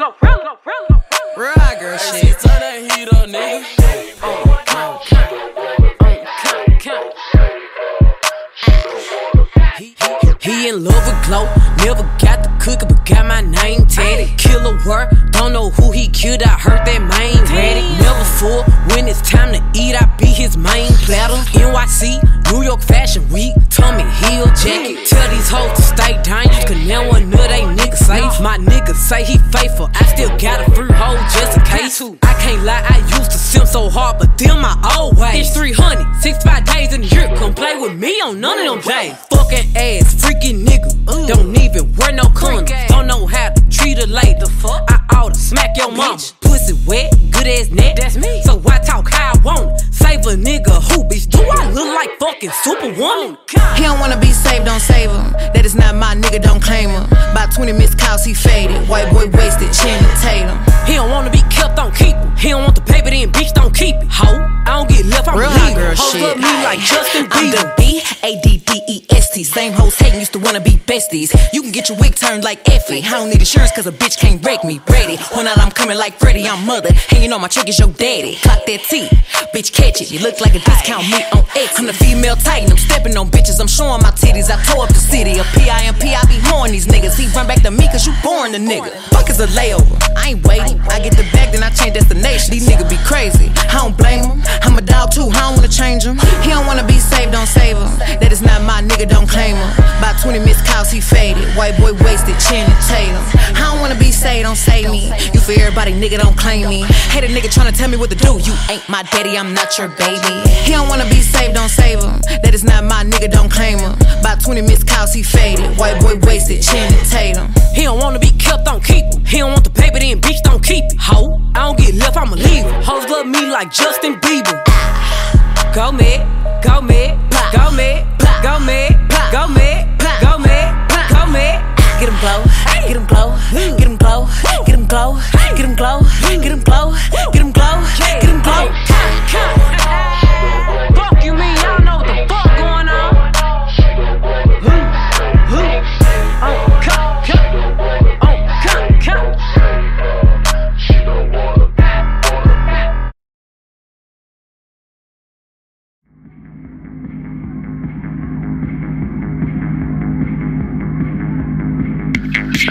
Real hot girl shit. Turn that heat up, nigga. He in love with glow, never got the cookie, but got my name tatted. Killer work, don't know who he killed, I heard that main ready. Never full, when it's time to eat, I be his main platter. NYC, New York Fashion Week, Tommy Hill jacket. Tell these hoes to stay dangerous, cause now one of they niggas safe. My nigga say he faithful, I still got a free hoe just in case. I can't lie, I used to sim so hard, but them my old ways. It's 300, 65 days in the year, come play with me on none of them days. Fucking ass, freaking nigga, don't even wear no condoms. Don't know how to treat a lady. I oughta smack your mama. Pussy wet, good ass neck. That's me. So I talk how I want. Save a nigga who, bitch? Do I look like fucking Superwoman? Oh, he don't wanna be saved, don't save him. That is not my nigga, don't claim him. By 20 missed calls, he faded. White boy wasted, Channing Tatum. He don't wanna be kept, don't keep him. He don't want the paper, then bitch, don't keep it. Ho, I don't get left, I'm Real hot leaving. girl Hoes shit. love me like Justin I'm the Bieber. B A D D E S T. Same hoes hating used to wanna be besties. You can get your wig turned like Effie. I don't need insurance cause a bitch can't wreck me. Ready. When I'm coming like Freddy, I'm mother. Hanging on my chick is your daddy. Clock that T. Bitch, catch it. You look like a discount me on X. I'm the female titan. I'm stepping on bitches. I'm showing my titties. I tore up the city. A PIMP, I be horn these niggas. He run back to me cause you born the nigga. Fuck is a layover. I ain't waiting. I get the bag, then I change destination. These niggas be crazy. I don't blame them. I'm a dog too. I don't wanna change him. He don't wanna be saved, don't save him. That is not my nigga, don't claim him. By 20 missed calls, he faded. White boy wasted, Channing Tatum. I don't wanna be saved, don't save me. You for everybody, nigga, don't claim me. Hate a nigga tryna tell me what to do. You ain't my daddy, I'm not your baby. He don't wanna be saved, don't save him. That is not my nigga, don't claim him. By 20 missed calls, he faded. White boy wasted, Channing Tatum. He don't wanna be kept, don't keep him. He don't want the paper, then bitch, don't keep it. Ho, I don't get left, I'ma leave him. Hoes love me like Justin Bieber. Go mad, go mad, go mad, go mad, go mad, go mad, go mad. Get him glow, get him glow, get him glow, get him glow, get him glow, get him glow, get him glow, get him glow. Fuck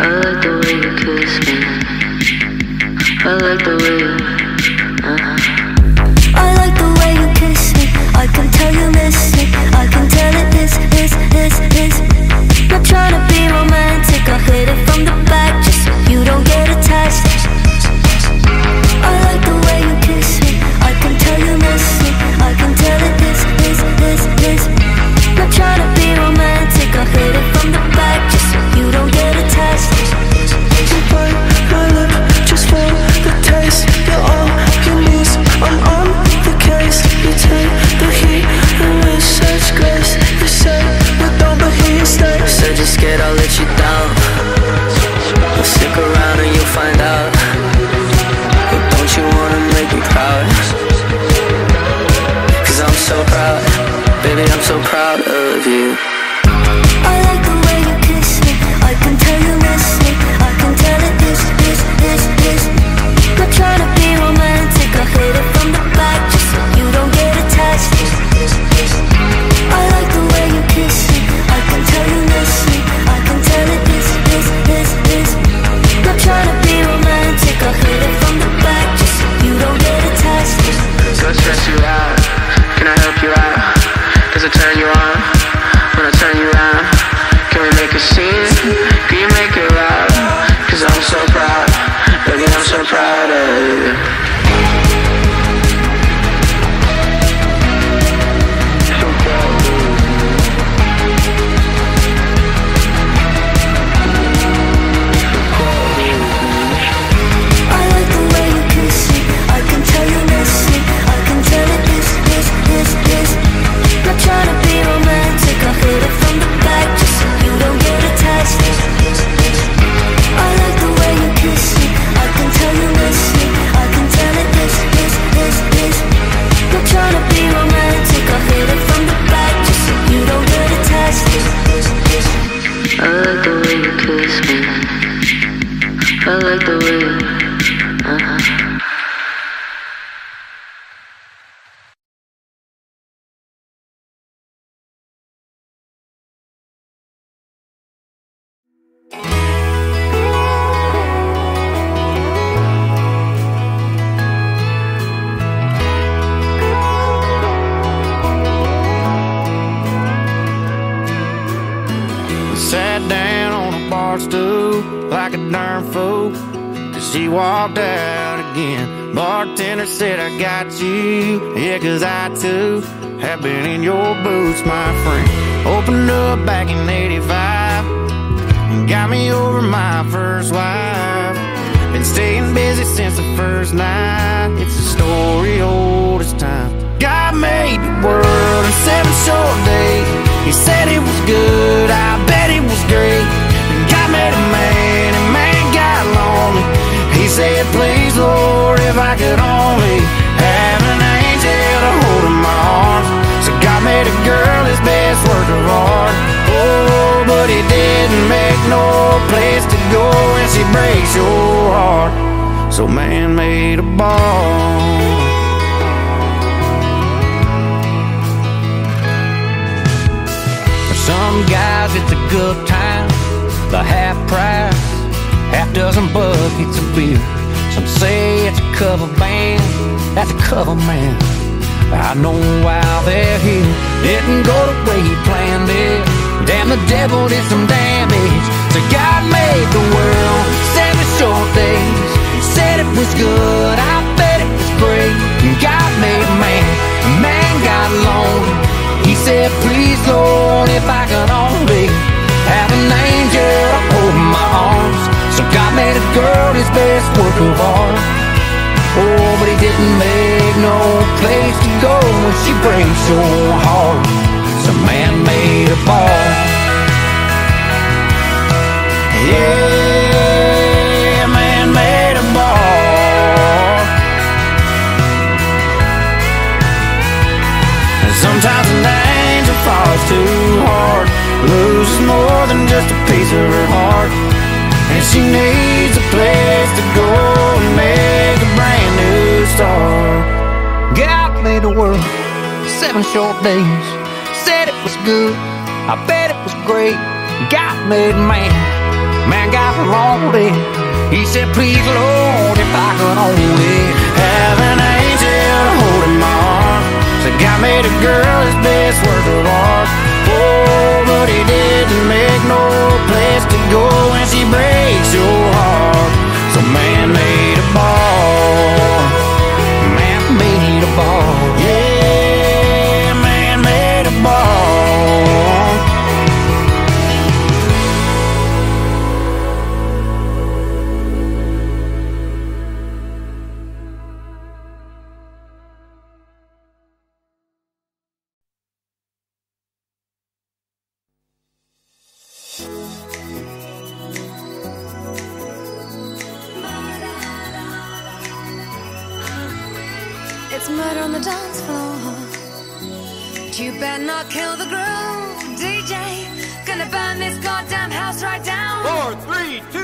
I like the way you kiss me. I like the way you. Uh-huh. I like the way you kiss me. I can tell you miss it. I can tell it is, is, is, is. Not trying to be romantic. I hit it from the back Said, Please, Lord, if I could only have an angel to hold in my arms. So God made a girl his best work of art. Oh, but he didn't make no place to go when she breaks your heart. So man made a ball. For some guys, it's a good time. The half price, half dozen buckets of beer. Some say it's a cover band, that's a cover man. I know why they're here. Didn't go the way he planned it. Damn, the devil did some damage. So God made the world seven short days. Said it was good, I bet it was great. God made man, man got lonely. He said, please, Lord, if I could girl his best work of art. Oh, but he didn't make no place to go when she breaks your heart. Made a ball. Yeah, man made a. And sometimes an angel falls too hard, loses more than just a piece of her heart. And she needs a place to go and make a brand new start. God made the world seven short days. Said it was good, I bet it was great. God made man, man got lonely. He said, please Lord, if I could only have an angel to hold in my arms. So God made a girl his best work of art. But he didn't make no place to go when she breaks your heart. So man made a ball. Man made a ball. House right down. Four, three, two,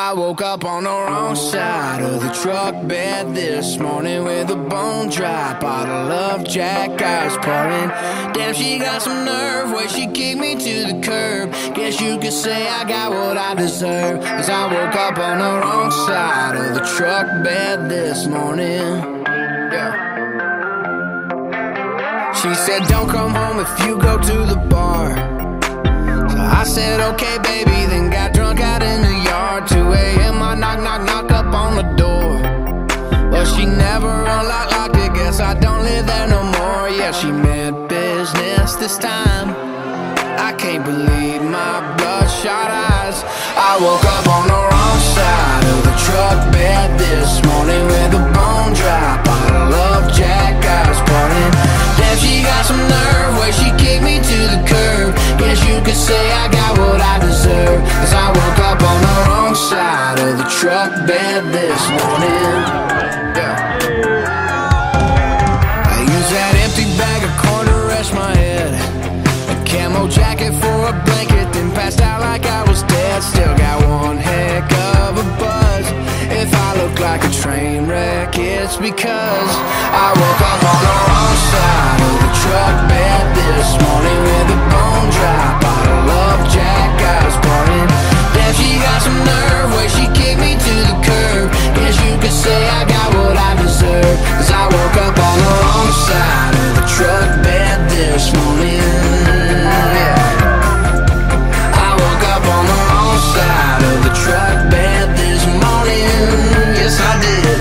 I woke up on the wrong side of the truck bed this morning with a bone dry bottle of Jack I was pouring. Damn, she got some nerve where she kicked me to the curb. Guess you could say I got what I deserve. Cause I woke up on the wrong side of the truck bed this morning. Yeah. She said, Don't come home if you go to the bar. So I said, okay, baby, then got drunk out in the yard. 2 a.m. I knock, knock, knock up on the door. But she never unlocked, locked it. Guess I don't live there no more. Yeah, she meant business this time. I can't believe my bloodshot eyes. I woke up on the wrong side of the truck bed this morning with a bone dry bottle of Jack was pouring. Damn, she got some nerve where she kicked me to the curb. Guess you could say I got what I deserve. Cause I woke up on the wrong truck bed this morning. Yeah. I use that empty bag of corn to rest my head. A camo jacket for a blanket, then passed out like I was dead. Still got one heck of a buzz. If I look like a train wreck, it's because I woke up on the wrong side of the truck bed this morning with a bone dry bottle of Jack I was pouring. She got some nerve where she kicked me to the curb. Guess you could say I got what I deserve. Cause I woke up on the wrong side of the truck bed this morning. Yeah. I woke up on the wrong side of the truck bed this morning. Yes, I did.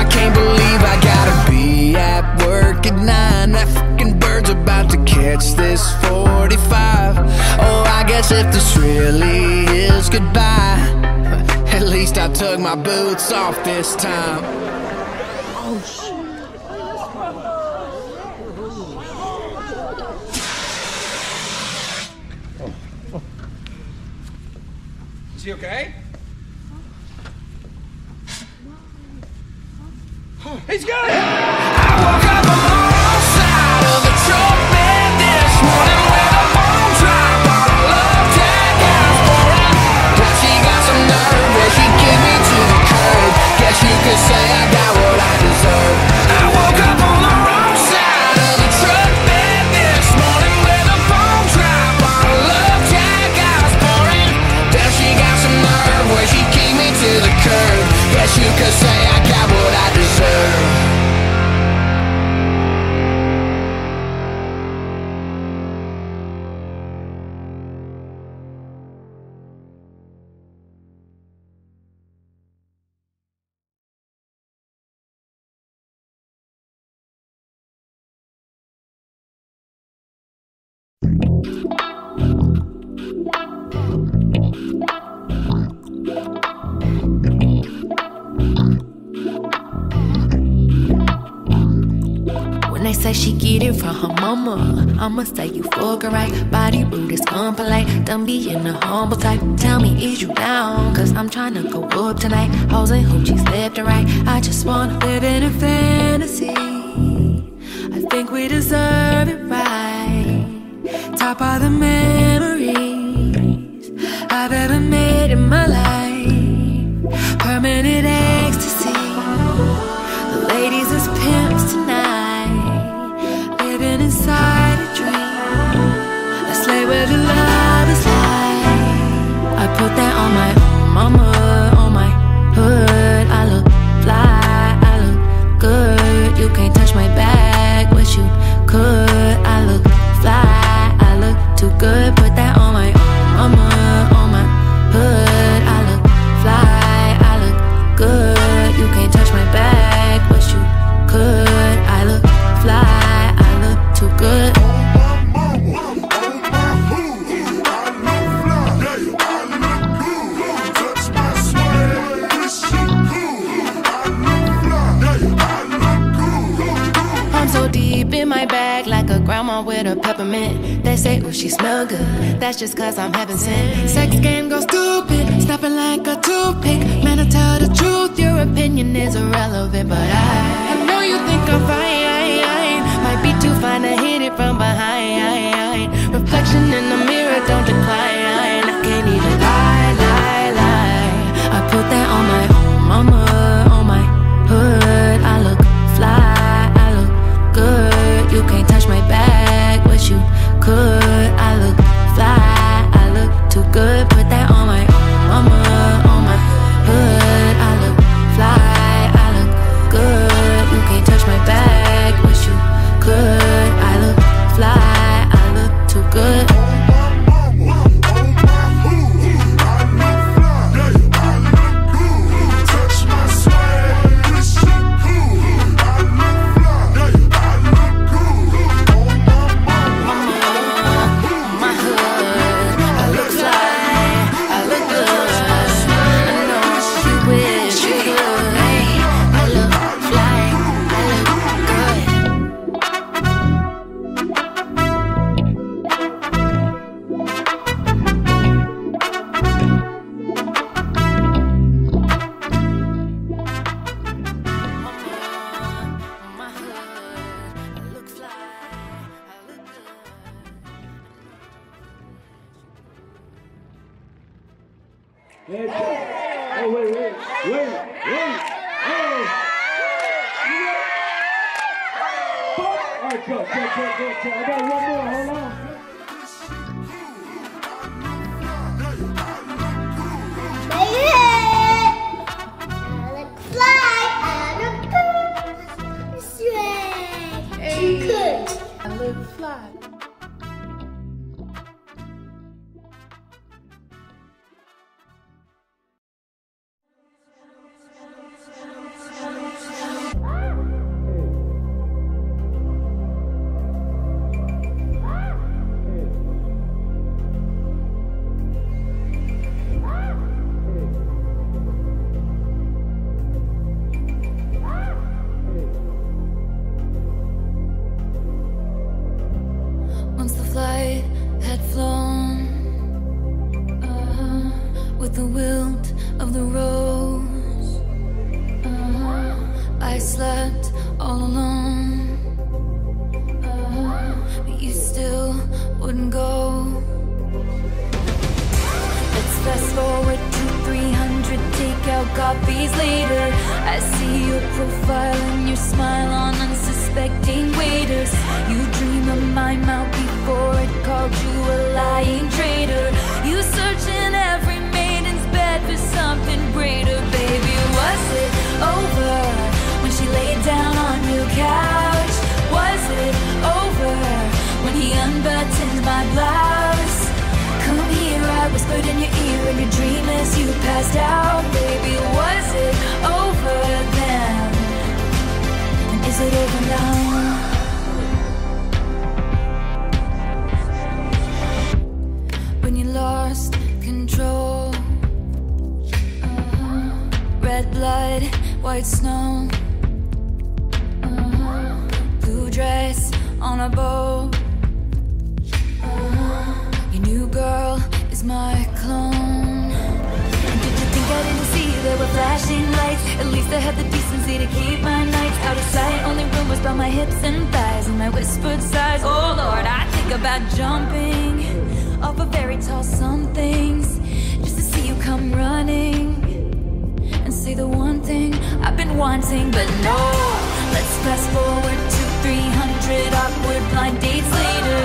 I can't believe I gotta be at work at nine. That fucking bird's about to catch this 45. Oh, I guess if this really is goodbye, at least I took my boots off this time. Oh, shit. Is he okay? He's good! I'ma say you fuck right. Body rude is unpolite. Dumb be in the humble type. Tell me, is you down? Cause I'm trying to go up tonight. Hoes and hoochies left and right. I just wanna live in a fantasy. I think we deserve it right. Top of the memories I've ever made in my life. Permanent. Whispered sighs. Oh Lord, I think about jumping off of very tall somethings just to see you come running and say the one thing I've been wanting, but no. Let's fast forward to 300 awkward blind dates later.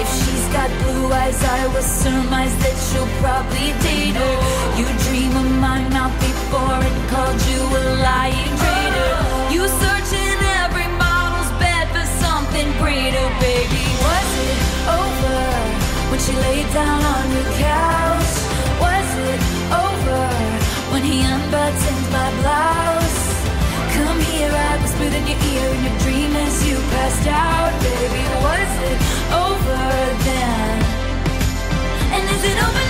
If she's got blue eyes, I will surmise that she'll probably date her. You dream of my mouth before it called you a lying traitor. You search in every something greater, oh, baby. Was it over when she laid down on your couch? Was it over when he unbuttoned my blouse? Come here, I whispered in your ear in your dream as you passed out, baby. Was it over then? And is it over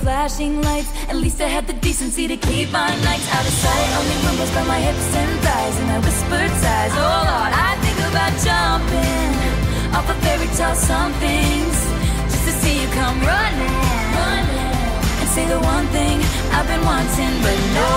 flashing lights. At least I had the decency to keep my nights out of sight. Only rumors about my hips and thighs and I whispered sighs. Oh Lord, I think about jumping off a fairy tale somethings just to see you come running, running and say the one thing I've been wanting, but no.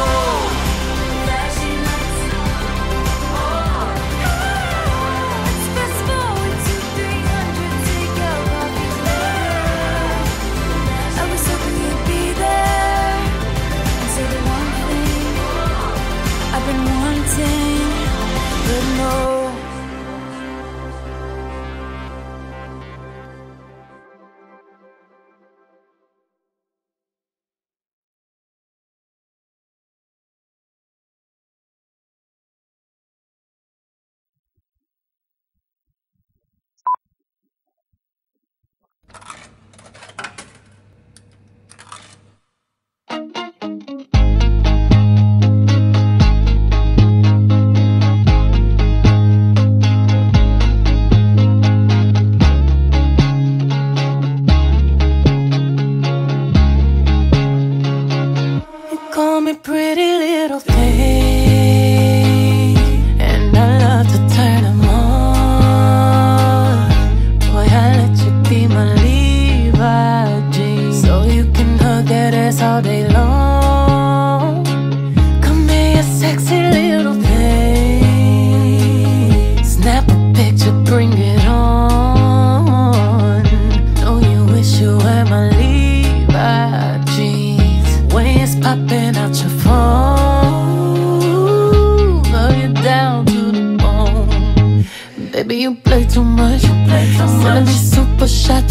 You play too much. You play too I'm gonna be super shot.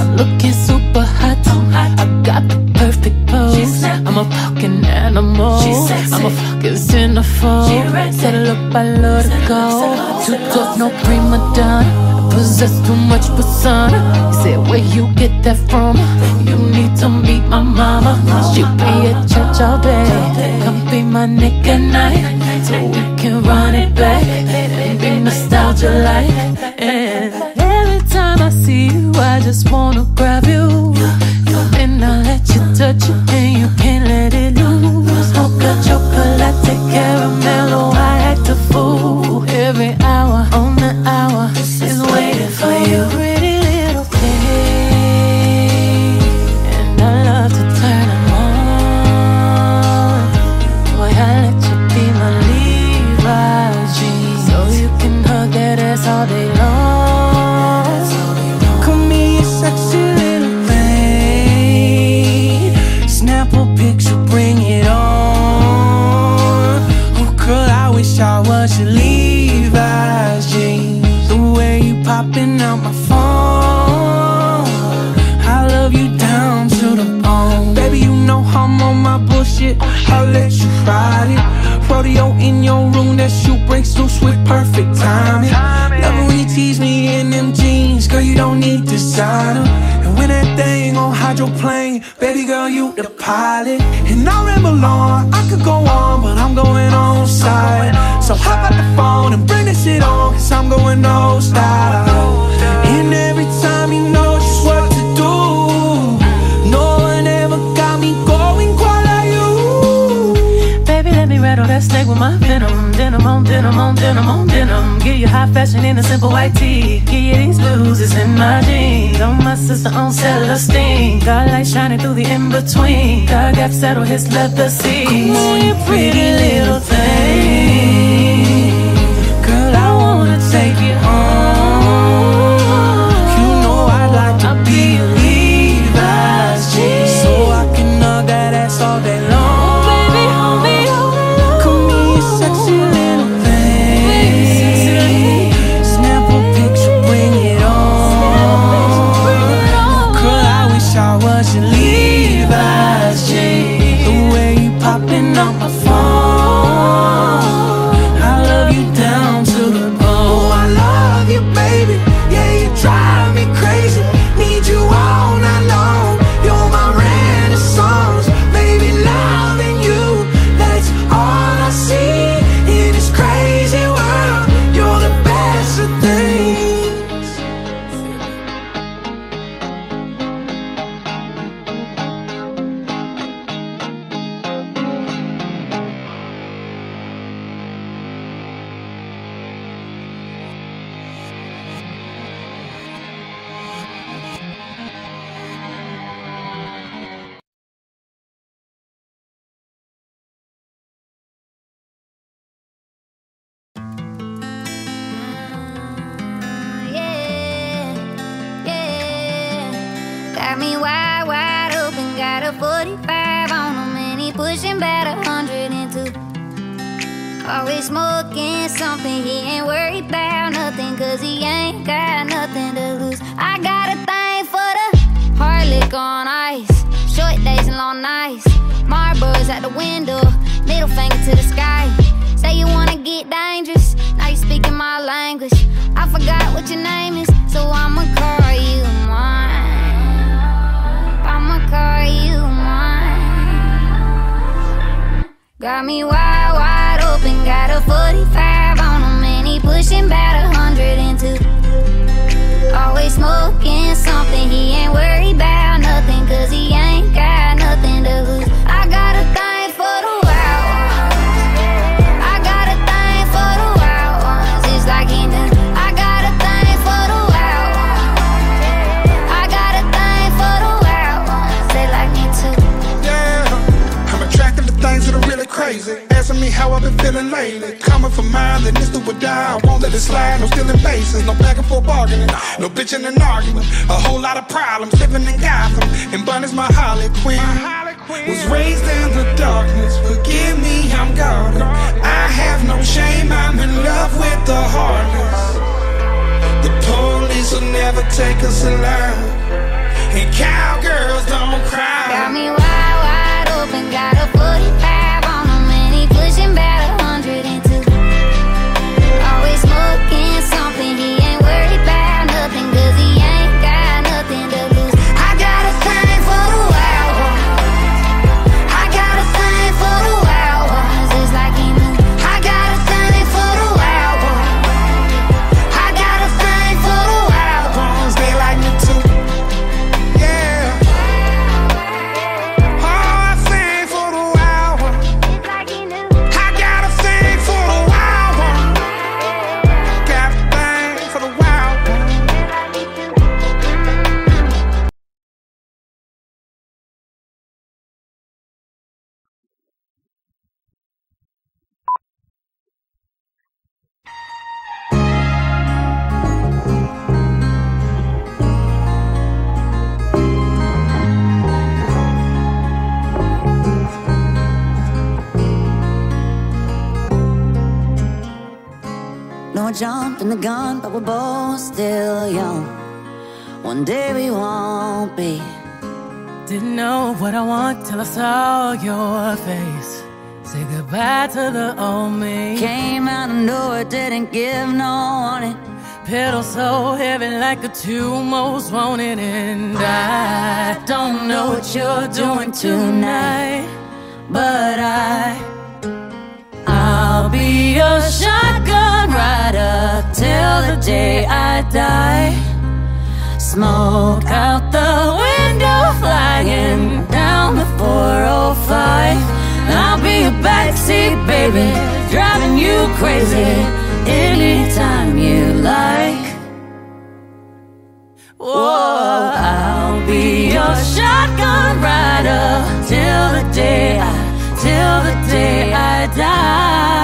I'm looking super hot. I got the perfect pose. I'm a fucking animal. I'm a fucking centerfold. Settle up, I love to go. Too good, no prima donna. Possess too much persona. You said where you get that from? You need to meet my mama. She be at church all day. Come be my nigga night, so we can run it back and be nostalgia like. And every time I see you, I just wanna grab you. And I let you touch it, and you can't let it loose. Mocha chocolate, caramel, I'll let you ride it. Rodeo in your room, that shoe breaks loose with perfect timing. Love when you tease me in them jeans, girl you don't need to designer And when that thing on hydroplane, baby girl you the pilot. And I ramble on, I could go on, but I'm going on silent So hop out the phone and bring this shit on, cause I'm going no style. And every time you know that snake with my venom. Denim on denim on denim on denim. Give you high fashion in a simple white tee. Give you these bruises in my jeans. On my sister on steam. Got light shining through the in between. God got settle his leather seats. Come on, you pretty little thing. Got me wide, wide open, got a 45 on him, and he pushing about a 102. Always smoking something, he ain't worried about nothing, cause he ain't got nothing to lose. Stealing no back and forth bargaining, no bitching and arguing. A whole lot of problems living in Gotham. And Bunny's my Harley Quinn. Was raised in the darkness. Forgive me, I'm guarded. I have no shame. I'm in love with the heartless. The police will never take us alive. And cowgirls don't cry. No jumping the gun, but we're both still young. One day we won't be. Didn't know what I want till I saw your face. Say goodbye to the old me. Came out of nowhere, didn't give no warning. Pedal so heavy like a two most wanted, and I don't know what you're doing tonight, but I, I'll be your shotgun rider till the day I die. Smoke out the window, flying down the 405. I'll be a backseat baby driving you crazy anytime you like. Whoa, I'll be your shotgun rider till the day I, till the day I die.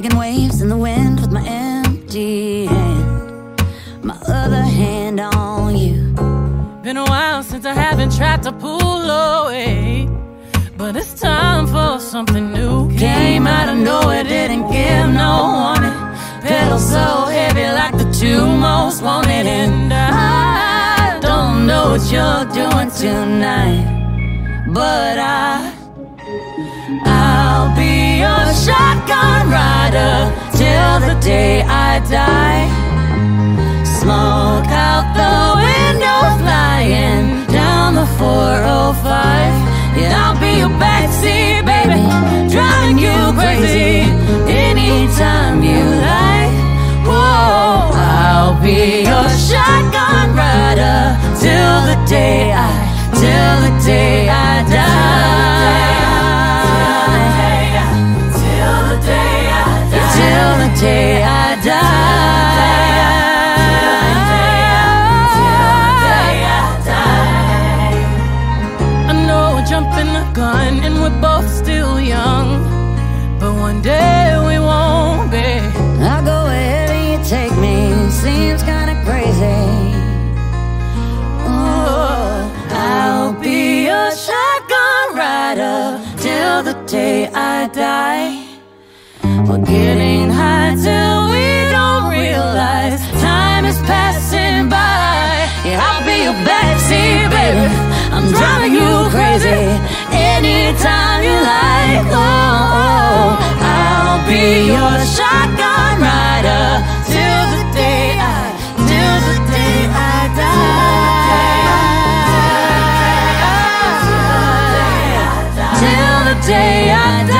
Making waves in the wind with my empty hand, my other hand on you. Been a while since I haven't tried to pull away. But it's time for something new. Came out of nowhere, didn't give no warning. Pedal so heavy like the two most wanted. And I don't know what you're doing tonight. But I, shotgun rider till the day I die. Smoke out the window flying down the 405. Yeah, I'll be your backseat, baby, driving you crazy anytime you like. Whoa, I'll be your shotgun rider till the day I, till the day I die. Day I die. I know we're jumping the gun and we're both still young, but one day we won't be. I'll go you take me. Seems kinda crazy. Oh, I'll be shotgun rider till the day I die. We're getting high till we don't realize time is passing by. Yeah, I'll be your backseat, baby. I'm driving you crazy anytime you like. Oh, I'll be your shotgun rider till the day I, till the day I die. Till the day I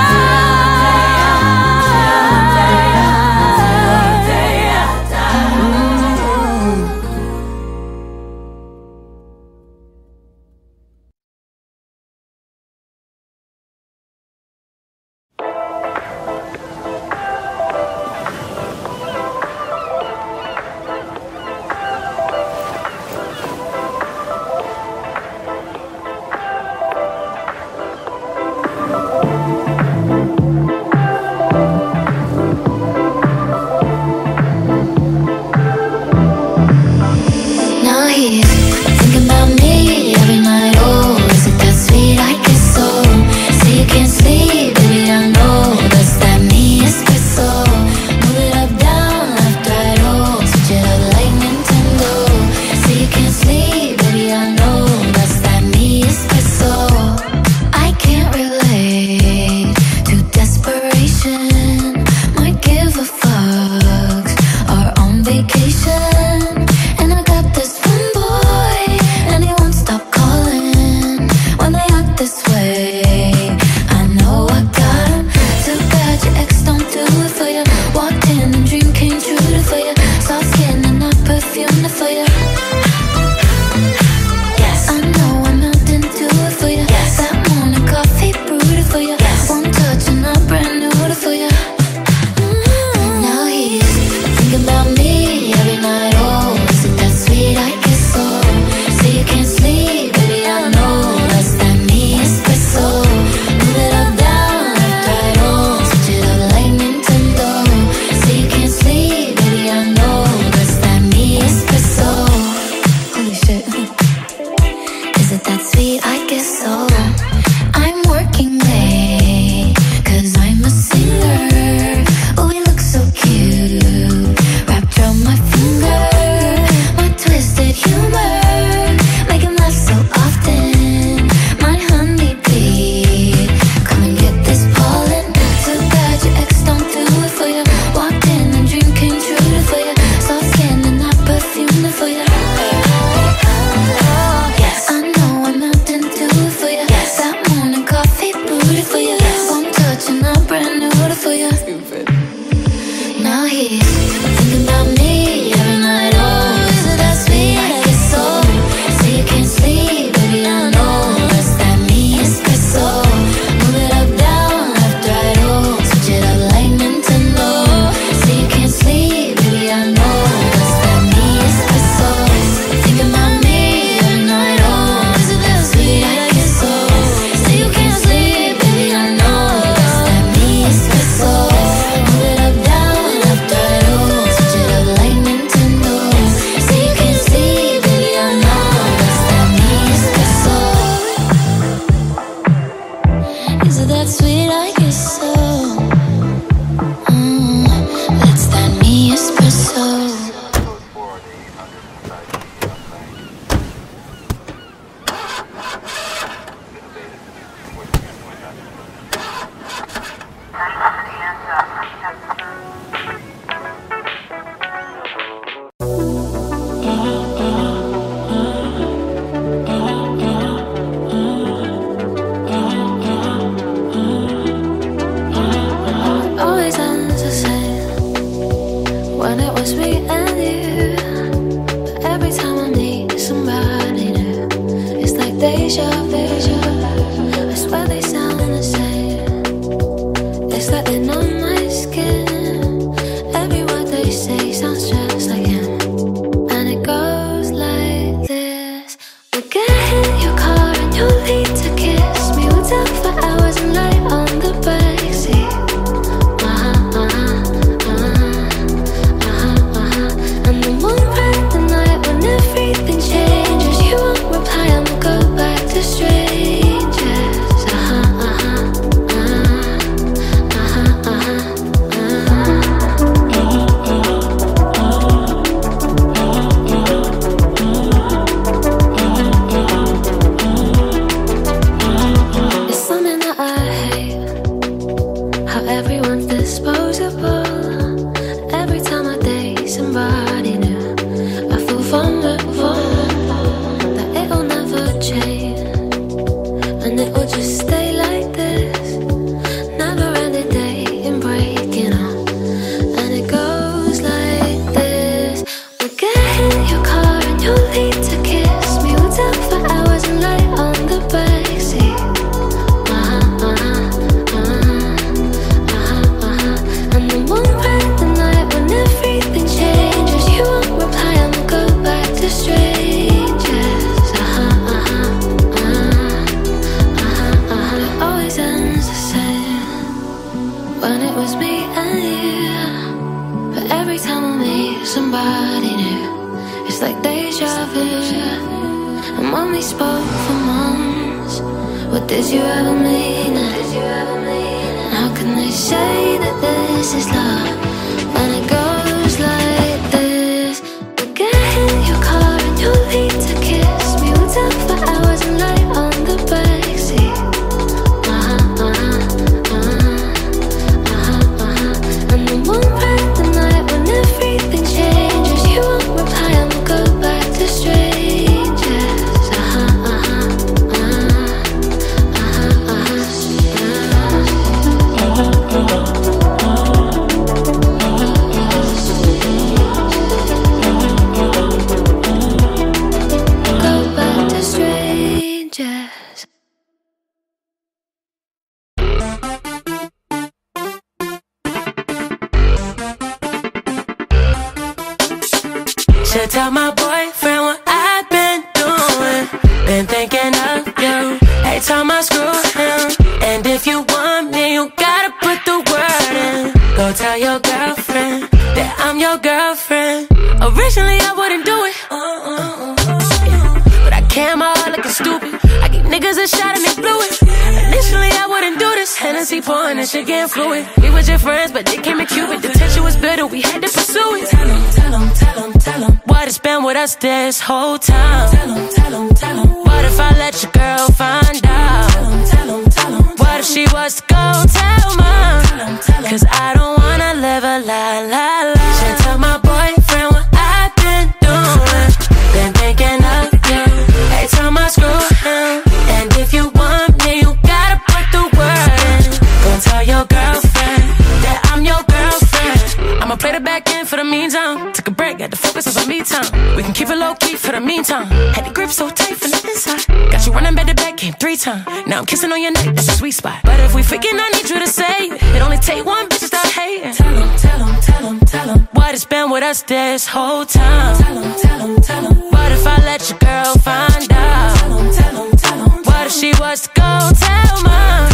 for the meantime. Had the grip so tight from the inside. Got you running back to back, came three times. Now I'm kissing on your neck, that's a sweet spot. But if we freaking, I need you to say it. It only take one bitch to start hating. Tell him, tell him, tell him, tell him. What it's been with us this whole time. Tell him, tell him, tell him. What if I let your girl find out? Tell him, tell him, tell him. What if she was to go tell mom?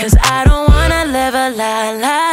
Cause I don't wanna live a lie, lie.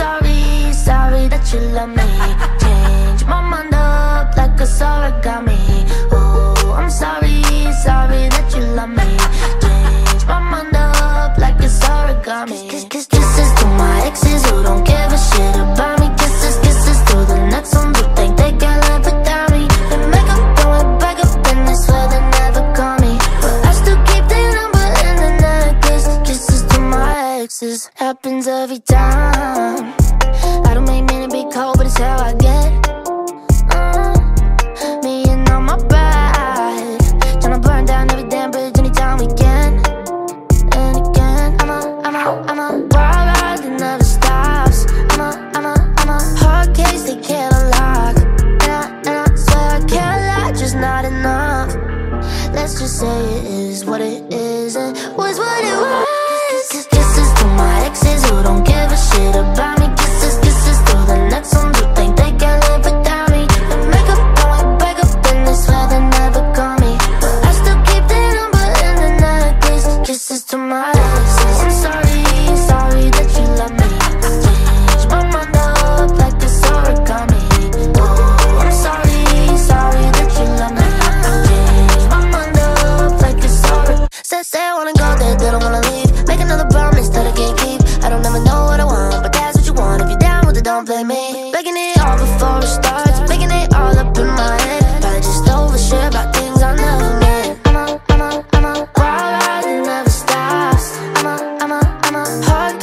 sorry, sorry that you love me Change my mind up like a sorrow got me. Oh, I'm sorry, sorry that you love me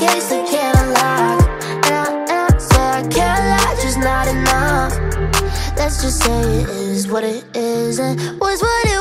And I, swear I can't lie, just not enough. Let's just say it is what it is. And was what it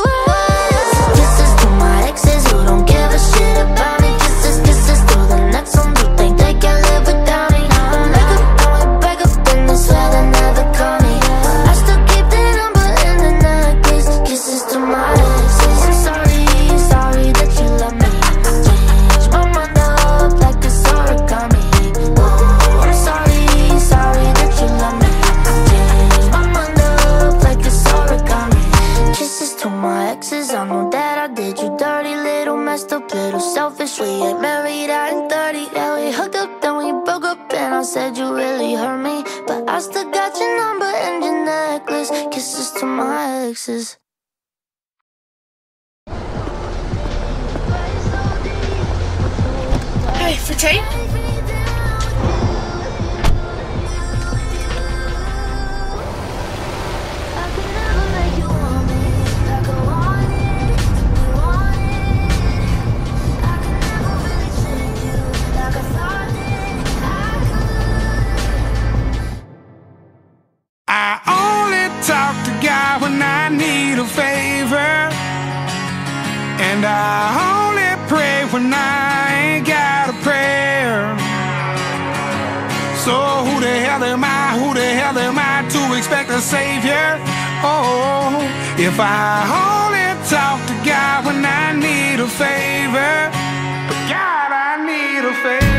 So who the hell am I, who the hell am I to expect a savior? Oh, if I only talk to God when I need a favor, God, I need a favor.